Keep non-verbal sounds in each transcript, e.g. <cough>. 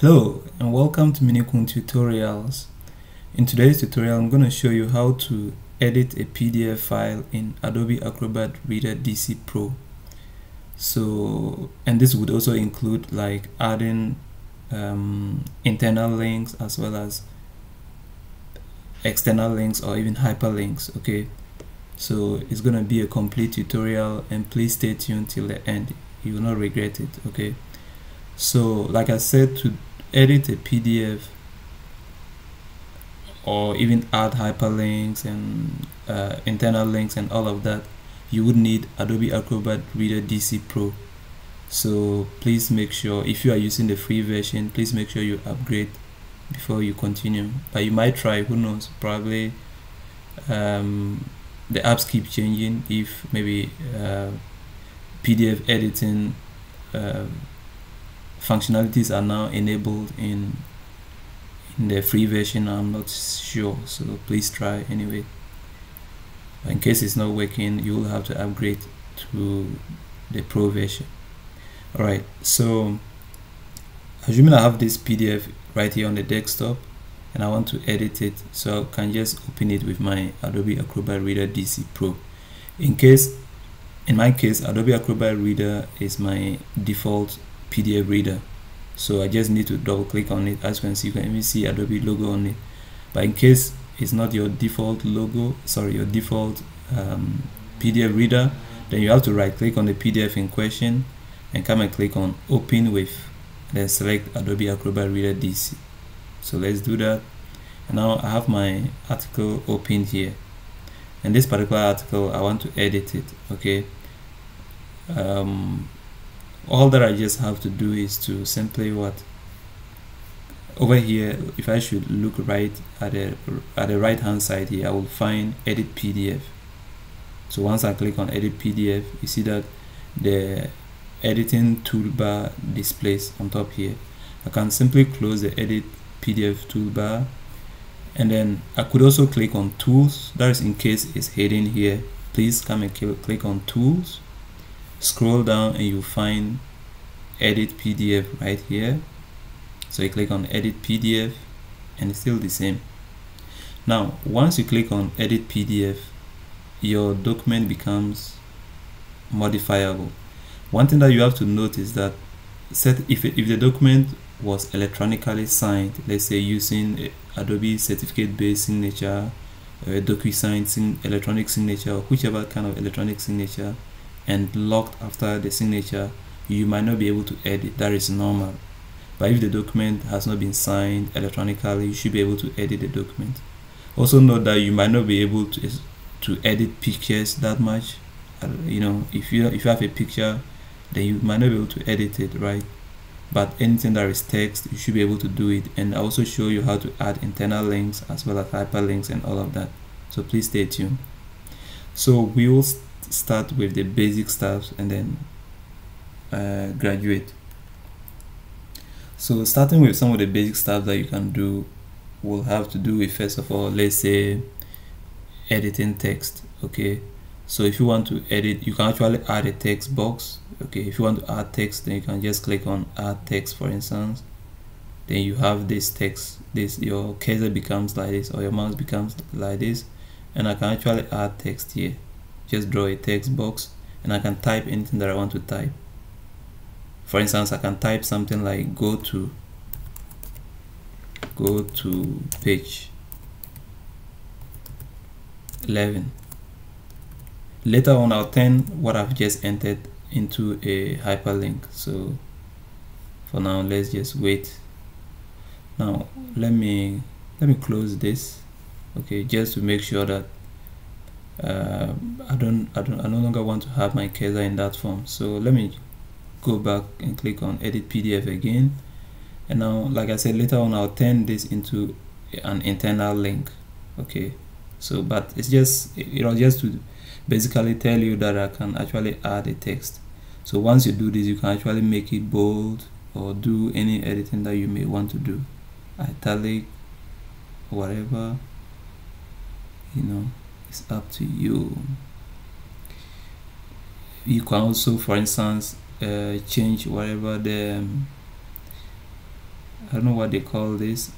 Hello and welcome to Minukuu Tutorials. In today's tutorial I'm going to show you how to edit a PDF file in Adobe Acrobat Reader DC Pro. So and this would also include like adding um, internal links as well as external links or even hyperlinks okay so it's gonna be a complete tutorial and please stay tuned till the end you will not regret it okay so like I said to edit a PDF or even add hyperlinks and uh, internal links and all of that you would need Adobe Acrobat Reader DC Pro. So please make sure if you are using the free version please make sure you upgrade before you continue. But you might try who knows? Probably um, the apps keep changing. If maybe uh, PDF editing uh, functionalities are now enabled in in the free version. I'm not sure so please try anyway. In case it's not working you will have to upgrade to the pro version. Alright so assuming I have this PDF right here on the desktop and I want to edit it so I can just open it with my Adobe Acrobat Reader DC Pro. In case in my case Adobe Acrobat Reader is my default PDF reader. So I just need to double click on it. As you can see you can even see Adobe logo on it. But in case it's not your default logo sorry your default um, PDF reader then you have to right click on the PDF in question and come and click on open with. Then select Adobe Acrobat Reader DC so let's do that. And now I have my article opened here. And this particular article I want to edit it okay? Um, all that I just have to do is to simply what over here if I should look right at the at the right hand side here I will find edit PDF so once I click on edit PDF you see that the editing toolbar displays on top here. I can simply close the edit PDF toolbar and then I could also click on tools. That is in case it's hidden here. Please come and click on tools scroll down and you find edit PDF right here. So you click on edit PDF and it's still the same. Now once you click on edit PDF your document becomes modifiable. One thing that you have to note is that set if, if the document was electronically signed let's say using Adobe certificate based signature uh, DocuSign electronic signature whichever kind of electronic signature and locked after the signature you might not be able to edit. That is normal. But if the document has not been signed electronically you should be able to edit the document. Also note that you might not be able to to edit pictures that much. You know if you if you have a picture then you might not be able to edit it right? But anything that is text you should be able to do it and I also show you how to add internal links as well as hyperlinks and all of that. So please stay tuned. So we will start with the basic stuff and then uh, graduate. So starting with some of the basic stuff that you can do will have to do with first of all let's say editing text okay? So if you want to edit you can actually add a text box okay? If you want to add text then you can just click on add text for instance. Then you have this text this your cursor becomes like this or your mouse becomes like this and I can actually add text here just draw a text box and I can type anything that I want to type. For instance I can type something like go to go to page 11 later on I'll turn what I've just entered into a hyperlink. So for now let's just wait. Now let me let me close this okay just to make sure that uh, I don't I don't I no longer want to have my cursor in that form. So let me go back and click on edit PDF again. And now like I said later on I'll turn this into an internal link. Okay. So but it's just you know just to basically tell you that I can actually add a text. So once you do this you can actually make it bold or do any editing that you may want to do. Italic whatever you know it's up to you. You can also for instance uh, change whatever the um, I don't know what they call this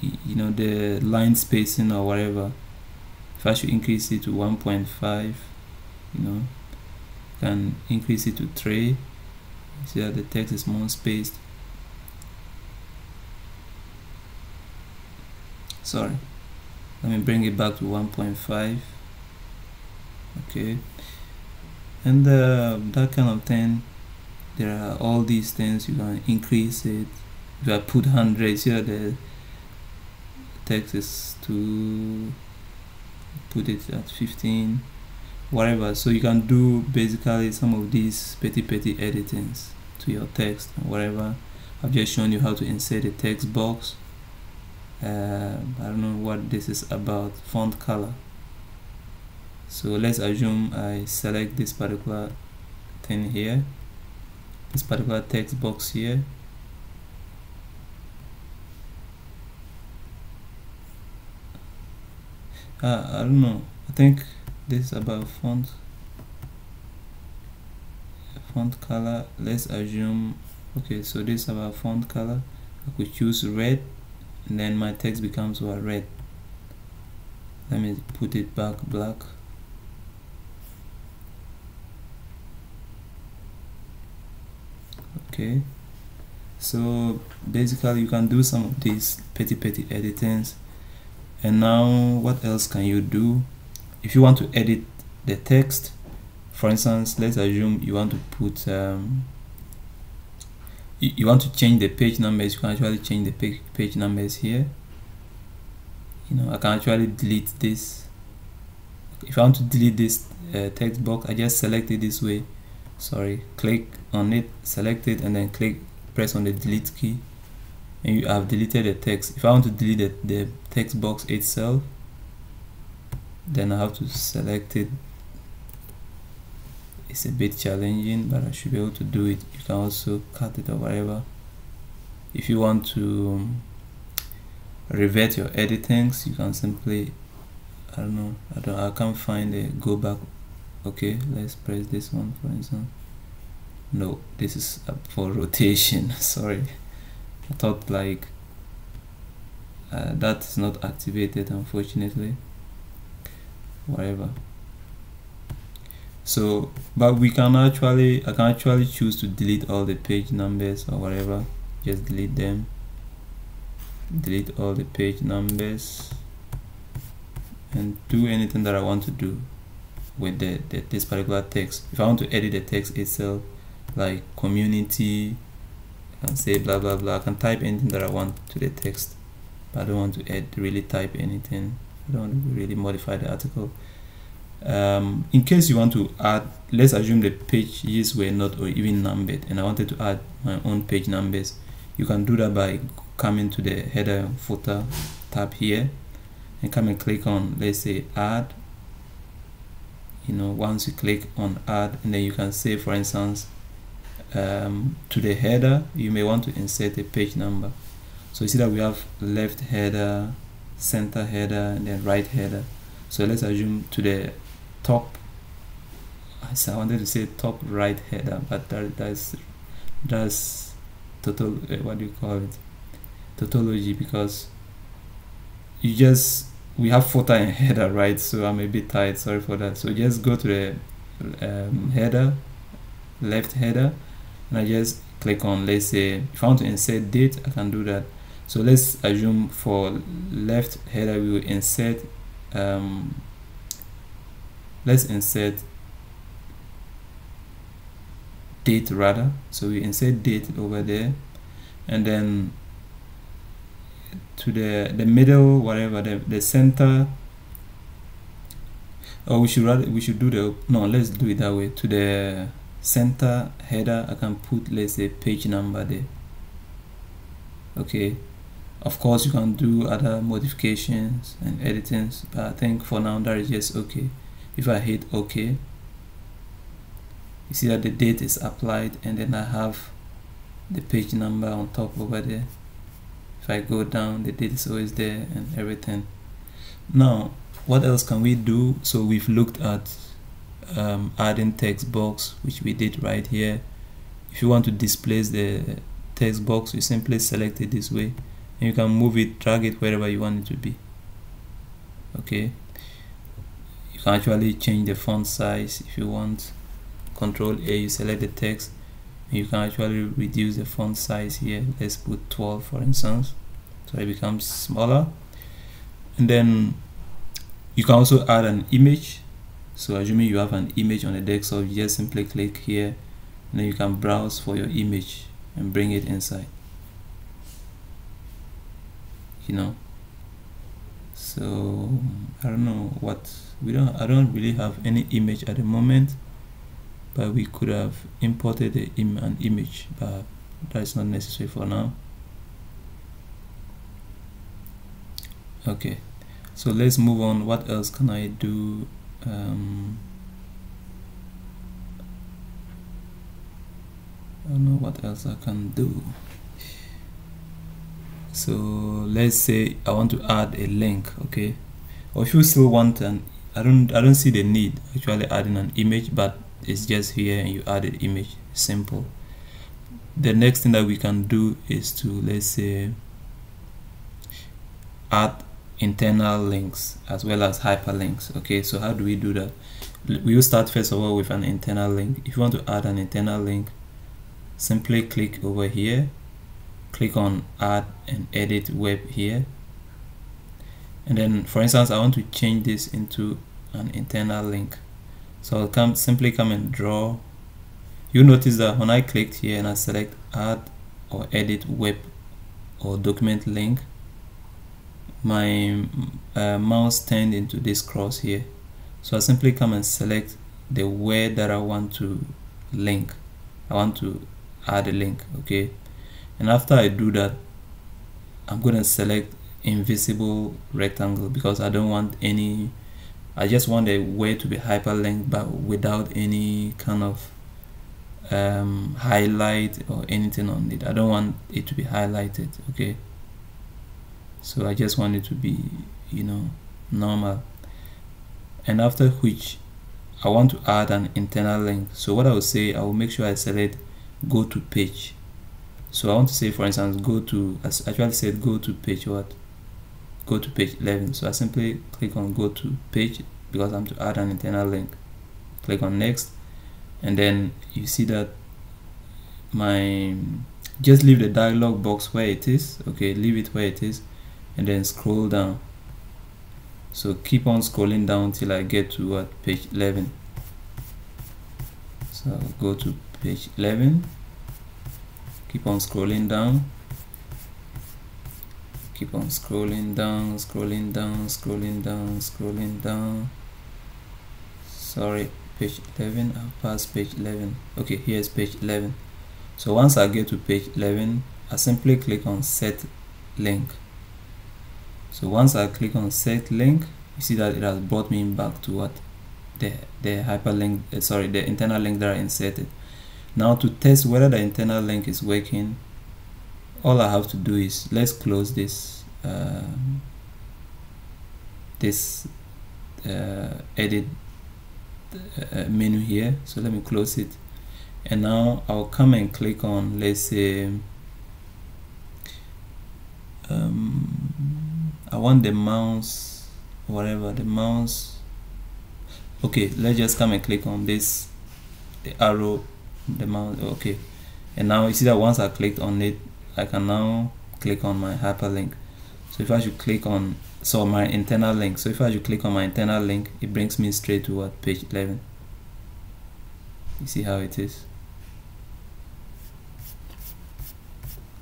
you know the line spacing or whatever. If I should increase it to 1.5 you know can increase it to 3 see that the text is more spaced. Sorry let me bring it back to 1.5 okay. And uh, that kind of thing there are all these things you can increase it. If I put 100 see that the text is to put it at 15 whatever. So you can do basically some of these petty petty editings to your text whatever. I've just shown you how to insert a text box uh, I don't know what this is about font color. So let's assume I select this particular thing here this particular text box here. Uh, I don't know. I think this is about font font color. Let's assume okay so this is about font color. I could choose red and then my text becomes what red. Let me put it back black. Okay. So basically you can do some of these petty petty editings and now what else can you do? If you want to edit the text for instance let's assume you want to put um, you, want to change the page numbers you can actually change the page, page numbers here. You know I can actually delete this. If I want to delete this uh, text box I just select it this way. Sorry click on it select it and then click press on the delete key. And you have deleted the text. If I want to delete the, the text box itself then I have to select it it's a bit challenging but I should be able to do it. You can also cut it or whatever. If you want to um, revert your editings you can simply I don't know I don't I can't find it go back. Okay let's press this one for instance. No this is for <laughs> rotation <laughs> sorry. I thought like uh, that is not activated unfortunately. Whatever so but we can actually I can actually choose to delete all the page numbers or whatever. Just delete them. Delete all the page numbers. And do anything that I want to do with the, the, this particular text. If I want to edit the text itself like community and say blah blah blah I can type anything that I want to the text. But I don't want to add really type anything. I don't want to really modify the article um, in case you want to add let's assume the pages were not or even numbered and I wanted to add my own page numbers. You can do that by coming to the header footer tab here and come and click on let's say add. You know once you click on add and then you can say for instance um, to the header you may want to insert a page number. So you see that we have left header center header and then right header. So let's assume to the top I wanted to say top right header but that, that's that's total uh, what do you call it? Tautology because you just we have footer and header right? So I'm a bit tired sorry for that. So just go to the um, header left header and I just click on let's say if I want to insert date I can do that. So let's assume for left header we will insert um, let's insert date rather. So we insert date over there. And then to the the middle whatever the, the center. Or we should rather we should do the no let's do it that way. To the center header I can put let's say page number there. Okay. Of course you can do other modifications and editings but I think for now that is just okay if I hit OK you see that the date is applied and then I have the page number on top over there. If I go down the date is always there and everything. Now what else can we do? So we've looked at um, adding text box which we did right here. If you want to displace the text box you simply select it this way and you can move it drag it wherever you want it to be. Okay can actually change the font size. If you want control a you select the text. You can actually reduce the font size here. Let's put 12 for instance. So it becomes smaller. And then you can also add an image. So assuming you have an image on the desktop you just simply click here. And then you can browse for your image and bring it inside. You know? So I don't know what we don't I don't really have any image at the moment but we could have imported Im an image but that's not necessary for now. Okay so let's move on. What else can I do um, I don't know what else I can do. So let's say I want to add a link okay? Or if you still want an I don't I don't see the need actually adding an image but it's just here and you add an image simple. The next thing that we can do is to let's say add internal links as well as hyperlinks okay? So how do we do that? We will start first of all with an internal link. If you want to add an internal link simply click over here. Click on add and edit web here and then for instance I want to change this into an internal link. So I'll come simply come and draw. You notice that when I clicked here and I select add or edit web or document link my uh, mouse turned into this cross here. So I simply come and select the word that I want to link. I want to add a link okay? And after I do that I'm gonna select invisible rectangle because I don't want any I just want a way to be hyperlinked but without any kind of um, highlight or anything on it. I don't want it to be highlighted okay? So I just want it to be you know normal. And after which I want to add an internal link. So what I will say I will make sure I select go to page. So I want to say for instance go to I actually said go to page what go to page 11 so I simply click on go to page because I'm to add an internal link. Click on next and then you see that my just leave the dialog box where it is okay? Leave it where it is and then scroll down. So keep on scrolling down till I get to what? Page 11 so go to page 11 keep on scrolling down keep on scrolling down scrolling down scrolling down scrolling down. Sorry page 11 I'll pass page 11 okay here's page 11 so once I get to page 11 I simply click on set link. So once I click on set link you see that it has brought me back to what the the hyperlink uh, sorry the internal link that I inserted. Now to test whether the internal link is working all I have to do is let's close this uh, this uh, edit uh, menu here. So let me close it. And now I'll come and click on let's say um, I want the mouse whatever the mouse. Okay let's just come and click on this the arrow the mouse okay. And now you see that once I clicked on it I can now click on my hyperlink. So if I should click on so my internal link so if I should click on my internal link it brings me straight to what page 11 you see how it is?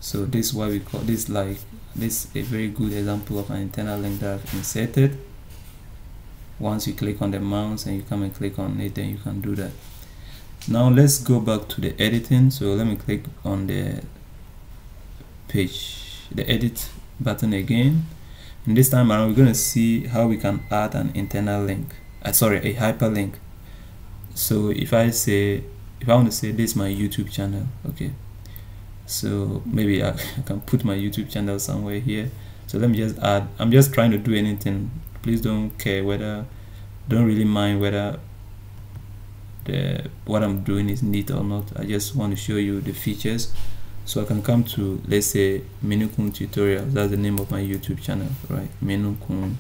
So this is what we call this like this a very good example of an internal link that I've inserted. Once you click on the mouse and you come and click on it then you can do that. Now let's go back to the editing. So let me click on the page the edit button again. And this time around we're going to see how we can add an internal link uh, sorry a hyperlink. So if I say if I want to say this is my YouTube channel okay. So maybe I, <laughs> I can put my YouTube channel somewhere here. So let me just add I'm just trying to do anything. Please don't care whether don't really mind whether the what I'm doing is neat or not. I just want to show you the features so I can come to let's say Minukuu tutorials. That's the name of my YouTube channel right? Minukuu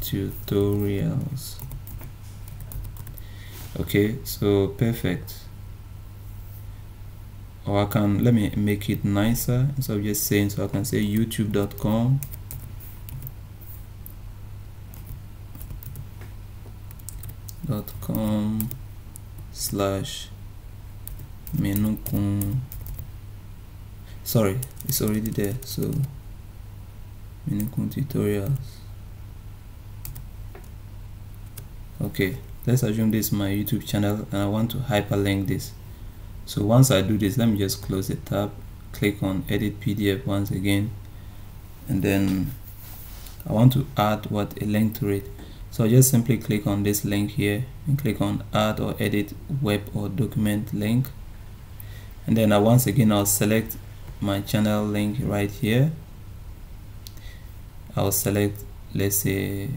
tutorials. Okay so perfect. Or I can let me make it nicer. Instead of just saying so I can say youtube.com dot com slash minukuu sorry it's already there so minukuu tutorials. Okay let's assume this is my youtube channel and i want to hyperlink this. So once i do this let me just close the tab click on edit pdf once again and then i want to add what a link to it. So I just simply click on this link here and click on add or edit web or document link and then I once again I'll select my channel link right here. I'll select let's say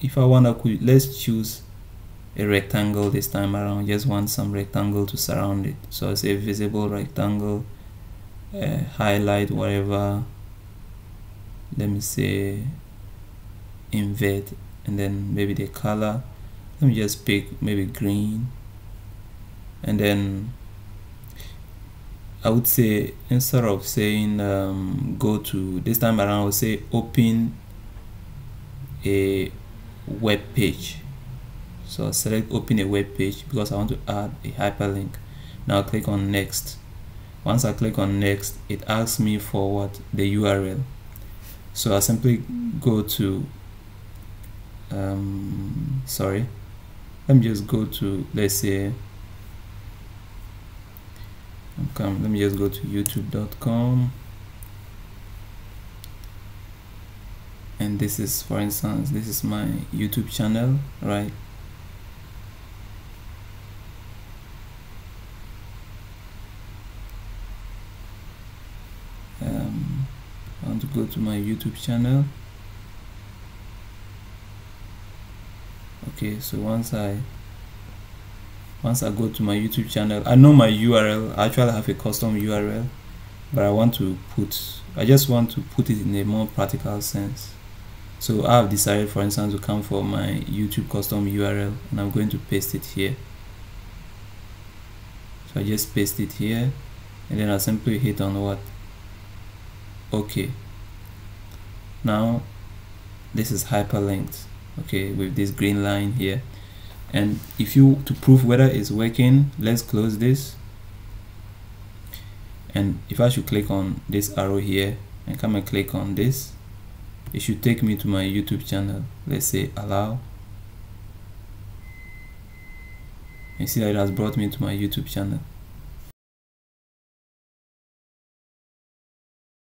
if I want to let's choose a rectangle this time around. Just want some rectangle to surround it. So I say visible rectangle uh, highlight whatever. Let me say invert and then maybe the color. Let me just pick maybe green. And then I would say instead of saying um, go to this time around I would say open a web page. So select open a web page because I want to add a hyperlink. Now I'll click on next. Once I click on next it asks me for what? The URL so I simply go to um, sorry. Let me just go to let's say come let me just go to youtube.com and this is for instance this is my youtube channel right? Um, I want to go to my YouTube channel. Okay so once I once I go to my YouTube channel I know my URL I actually have a custom URL but I want to put I just want to put it in a more practical sense. So I have decided for instance to come for my YouTube custom URL and I'm going to paste it here. So I just paste it here and then I simply hit on what? Okay now this is hyperlinked okay with this green line here and if you to prove whether it's working let's close this. And if I should click on this arrow here and come and click on this it should take me to my YouTube channel. Let's say allow. You see that it has brought me to my YouTube channel